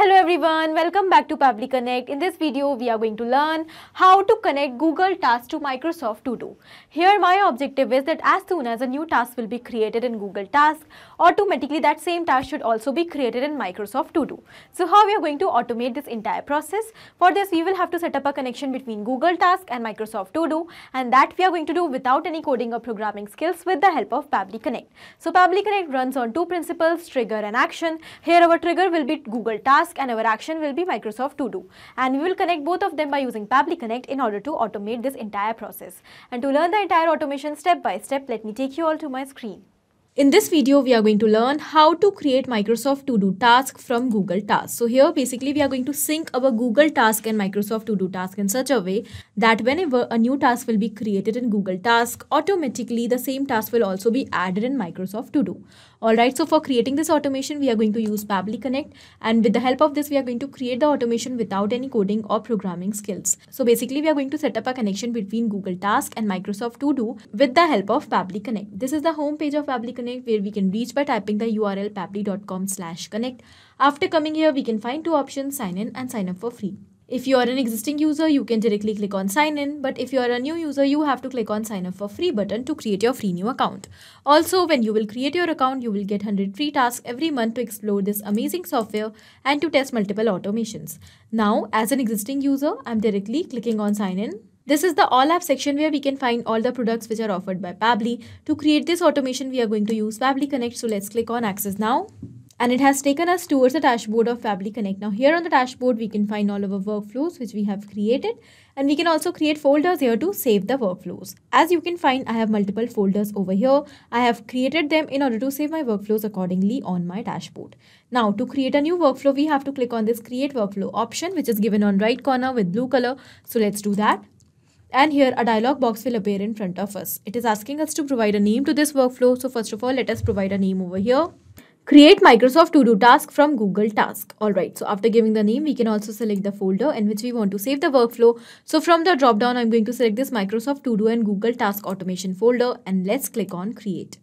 Hello everyone, welcome back to Pabbly Connect. In this video, we are going to learn how to connect Google Tasks to Microsoft To Do. Here my objective is that as soon as a new task will be created in Google Tasks, automatically that same task should also be created in Microsoft To Do. So how we are going to automate this entire process? For this, we will have to set up a connection between Google Tasks and Microsoft To Do and that we are going to do without any coding or programming skills with the help of Pabbly Connect. So Pabbly Connect runs on two principles, trigger and action. Here our trigger will be Google Tasks task and our action will be Microsoft To Do. And we will connect both of them by using Pabbly Connect in order to automate this entire process. And to learn the entire automation step by step, let me take you all to my screen. In this video, we are going to learn how to create Microsoft To Do task from Google Tasks. So here, basically, we are going to sync our Google Task and Microsoft To Do task in such a way that whenever a new task will be created in Google Task, automatically the same task will also be added in Microsoft To Do. Alright, so for creating this automation, we are going to use Pabbly Connect and with the help of this, we are going to create the automation without any coding or programming skills. So basically, we are going to set up a connection between Google Task and Microsoft To Do with the help of Pabbly Connect. This is the home page of Pabbly Connect where we can reach by typing the URL pabbly.com slash connect. After coming here, we can find two options, sign in and sign up for free. If you are an existing user, you can directly click on sign in. But if you are a new user, you have to click on sign up for free button to create your free new account. Also, when you will create your account, you will get 100 free tasks every month to explore this amazing software and to test multiple automations. Now, as an existing user, I'm directly clicking on sign in. This is the all app section where we can find all the products which are offered by Pabbly. To create this automation, we are going to use Pabbly Connect. So let's click on access now and it has taken us towards the dashboard of Pabbly Connect. Now here on the dashboard, we can find all of our workflows which we have created and we can also create folders here to save the workflows. As you can find, I have multiple folders over here. I have created them in order to save my workflows accordingly on my dashboard. Now to create a new workflow, we have to click on this create workflow option which is given on right corner with blue color. So let's do that. And here a dialog box will appear in front of us. It is asking us to provide a name to this workflow. So first of all, let us provide a name over here. Create Microsoft To Do task from Google Task. Alright, so after giving the name, we can also select the folder in which we want to save the workflow. So from the drop down, I'm going to select this Microsoft To Do and Google Task Automation folder and let's click on Create.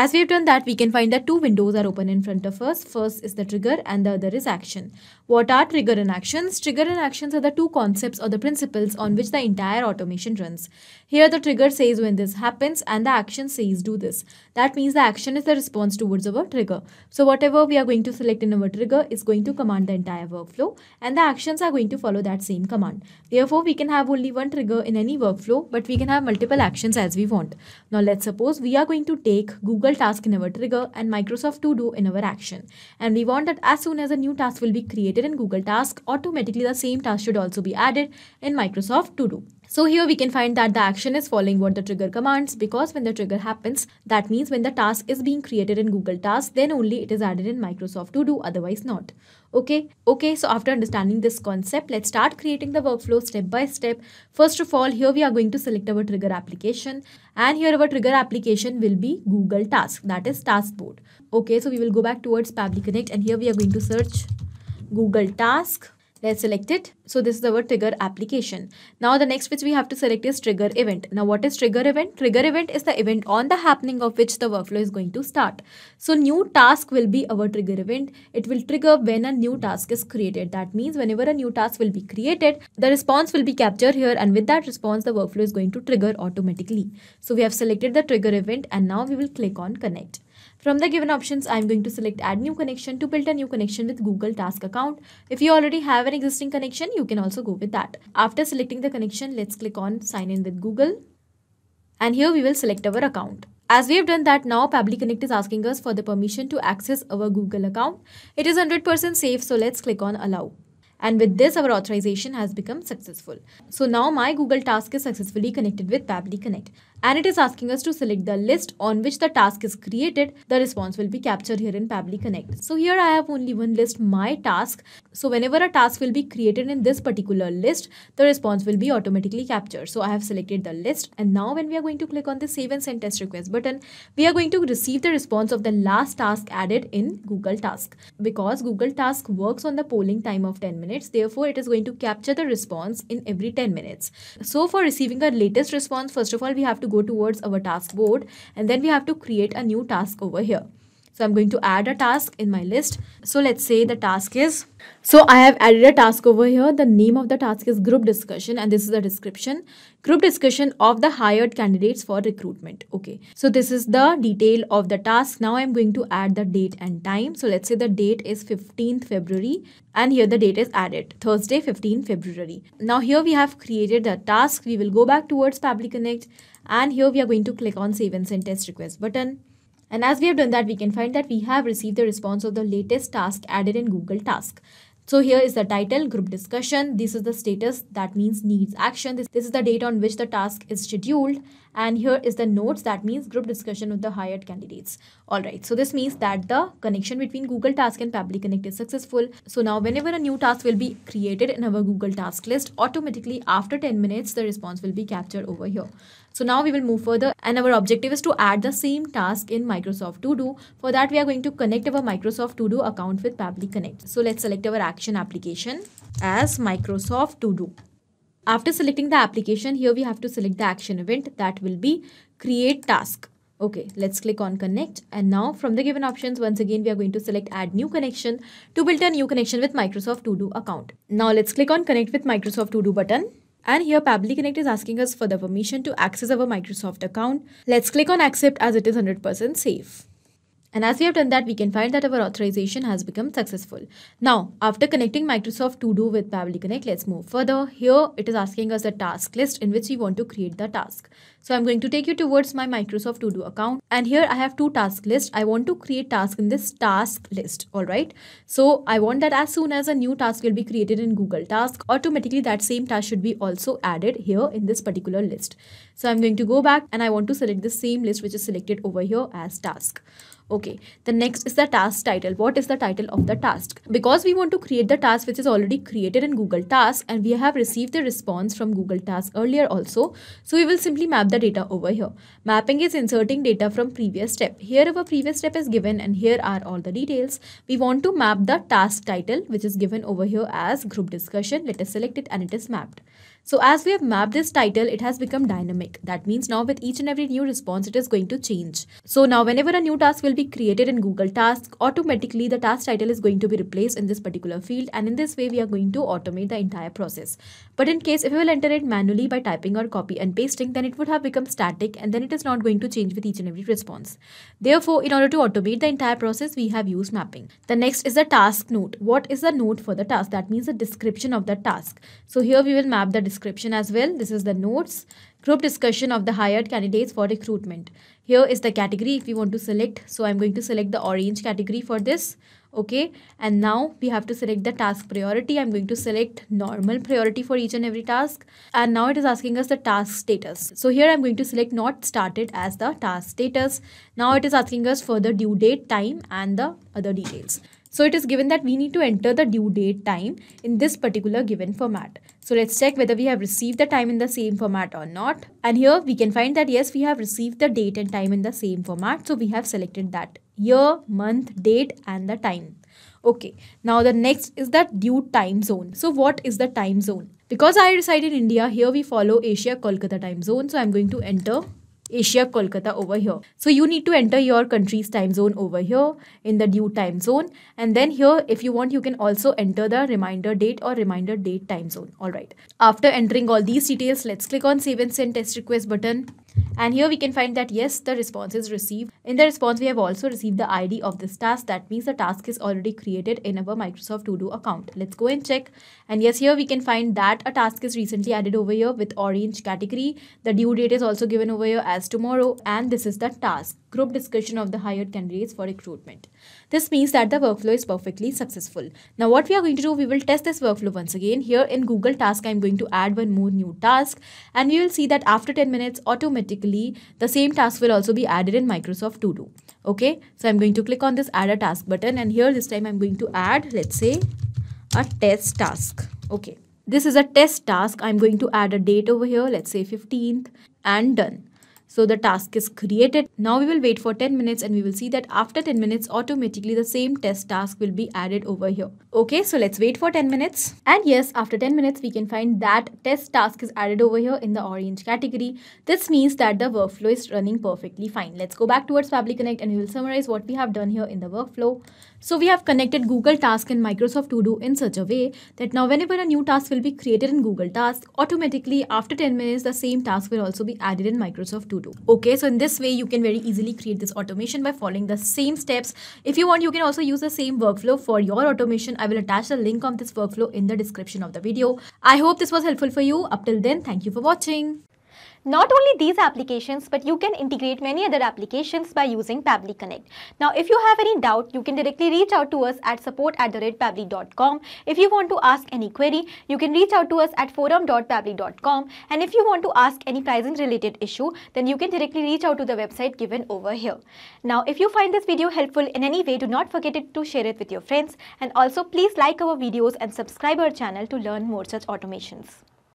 As we've done that, we can find that two windows are open in front of us. First is the trigger and the other is action. What are trigger and actions? Trigger and actions are the two concepts or the principles on which the entire automation runs. Here the trigger says when this happens and the action says do this. That means the action is the response towards our trigger. So whatever we are going to select in our trigger is going to command the entire workflow and the actions are going to follow that same command. Therefore, we can have only one trigger in any workflow but we can have multiple actions as we want. Now let's suppose we are going to take Google Google task in our trigger and Microsoft To Do in our action. And we want that as soon as a new task will be created in Google Task, automatically the same task should also be added in Microsoft To Do. So here we can find that the action is following what the trigger commands because when the trigger happens, that means when the task is being created in Google Task, then only it is added in Microsoft To Do, otherwise not. Okay, okay, so after understanding this concept, let's start creating the workflow step by step. First of all, here we are going to select our trigger application and here our trigger application will be Google Task, that is Taskboard. Okay, so we will go back towards Pabbly Connect and here we are going to search Google Task Let's select it. So this is our trigger application. Now the next which we have to select is trigger event. Now what is trigger event? Trigger event is the event on the happening of which the workflow is going to start. So new task will be our trigger event. It will trigger when a new task is created. That means whenever a new task will be created, the response will be captured here and with that response the workflow is going to trigger automatically. So we have selected the trigger event and now we will click on connect. From the given options, I'm going to select add new connection to build a new connection with Google Task account. If you already have an existing connection, you can also go with that. After selecting the connection, let's click on sign in with Google. And here we will select our account. As we have done that, now Pabbly Connect is asking us for the permission to access our Google account. It is 100% safe, so let's click on allow. And with this, our authorization has become successful. So now my Google task is successfully connected with Pabbly Connect and it is asking us to select the list on which the task is created. The response will be captured here in Pabbly Connect. So here I have only one list, my task. So whenever a task will be created in this particular list, the response will be automatically captured. So I have selected the list and now when we are going to click on the save and send test request button, we are going to receive the response of the last task added in Google Task. Because Google Task works on the polling time of 10 minutes, therefore it is going to capture the response in every 10 minutes. So for receiving a latest response, first of all, we have to go towards our task board and then we have to create a new task over here. So I'm going to add a task in my list. So let's say the task is, so I have added a task over here. The name of the task is group discussion and this is the description. Group discussion of the hired candidates for recruitment. Okay. So this is the detail of the task. Now I'm going to add the date and time. So let's say the date is 15th February and here the date is added Thursday 15 February. Now here we have created the task. We will go back towards Pabbly Connect and here we are going to click on save and send test request button and as we have done that, we can find that we have received the response of the latest task added in Google Task. So here is the title, group discussion. This is the status, that means needs action. This, this is the date on which the task is scheduled. And here is the notes, that means group discussion with the hired candidates. Alright, so this means that the connection between Google Task and Pabbly Connect is successful. So now whenever a new task will be created in our Google Task list, automatically after 10 minutes, the response will be captured over here. So now we will move further and our objective is to add the same task in Microsoft To Do. For that we are going to connect our Microsoft To Do account with Pabbly Connect. So let's select our action application as Microsoft To Do. After selecting the application, here we have to select the action event that will be create task. Okay, let's click on connect and now from the given options, once again, we are going to select add new connection to build a new connection with Microsoft To Do account. Now let's click on connect with Microsoft To Do button and here Pabbly Connect is asking us for the permission to access our Microsoft account. Let's click on accept as it is 100% safe. And as we have done that, we can find that our authorization has become successful. Now, after connecting Microsoft To Do with Pabbly Connect, let's move further. Here, it is asking us a task list in which we want to create the task. So I'm going to take you towards my Microsoft To Do account. And here I have two task lists. I want to create task in this task list. All right. So I want that as soon as a new task will be created in Google Task, automatically that same task should be also added here in this particular list. So I'm going to go back and I want to select the same list which is selected over here as task. Okay, the next is the task title. What is the title of the task? Because we want to create the task which is already created in Google Task and we have received the response from Google Task earlier also. So we will simply map the data over here. Mapping is inserting data from previous step. Here our previous step is given and here are all the details. We want to map the task title which is given over here as group discussion. Let us select it and it is mapped. So as we have mapped this title, it has become dynamic. That means now with each and every new response, it is going to change. So now whenever a new task will be created in Google Task, automatically the task title is going to be replaced in this particular field. And in this way, we are going to automate the entire process. But in case if we will enter it manually by typing or copy and pasting, then it would have become static and then it is not going to change with each and every response. Therefore, in order to automate the entire process, we have used mapping. The next is the task note. What is the note for the task? That means the description of the task. So here we will map the description as well. This is the notes, group discussion of the hired candidates for recruitment. Here is the category if we want to select. So I'm going to select the orange category for this. Okay. And now we have to select the task priority. I'm going to select normal priority for each and every task. And now it is asking us the task status. So here I'm going to select not started as the task status. Now it is asking us for the due date, time and the other details. So it is given that we need to enter the due date time in this particular given format. So let's check whether we have received the time in the same format or not. And here we can find that yes, we have received the date and time in the same format. So we have selected that year, month, date and the time. Okay, now the next is the due time zone. So what is the time zone? Because I reside in India, here we follow Asia Kolkata time zone. So I'm going to enter Asia Kolkata over here. So you need to enter your country's time zone over here in the due time zone. And then here, if you want, you can also enter the reminder date or reminder date time zone. All right. After entering all these details, let's click on save and send test request button. And here we can find that yes, the response is received. In the response, we have also received the ID of this task. That means the task is already created in our Microsoft To Do account. Let's go and check. And yes, here we can find that a task is recently added over here with orange category. The due date is also given over here as tomorrow. And this is the task group discussion of the hired candidates for recruitment. This means that the workflow is perfectly successful. Now what we are going to do, we will test this workflow once again. Here in Google Task, I'm going to add one more new task and we will see that after 10 minutes, automatically the same task will also be added in Microsoft To Do. Okay, so I'm going to click on this add a task button and here this time I'm going to add, let's say, a test task. Okay, this is a test task. I'm going to add a date over here, let's say 15th and done. So the task is created. Now we will wait for 10 minutes and we will see that after 10 minutes automatically the same test task will be added over here. Okay, so let's wait for 10 minutes. And yes, after 10 minutes we can find that test task is added over here in the orange category. This means that the workflow is running perfectly fine. Let's go back towards Pabbly Connect and we will summarize what we have done here in the workflow. So we have connected Google Task and Microsoft To Do in such a way that now whenever a new task will be created in Google Task, automatically after 10 minutes, the same task will also be added in Microsoft To Do. Okay, so in this way, you can very easily create this automation by following the same steps. If you want, you can also use the same workflow for your automation. I will attach the link of this workflow in the description of the video. I hope this was helpful for you. Up till then, thank you for watching. Not only these applications, but you can integrate many other applications by using Pabbly Connect. Now, if you have any doubt, you can directly reach out to us at support at the. If you want to ask any query, you can reach out to us at forum.pabbly.com. And if you want to ask any pricing related issue, then you can directly reach out to the website given over here. Now, if you find this video helpful in any way, do not forget to share it with your friends. And also, please like our videos and subscribe our channel to learn more such automations.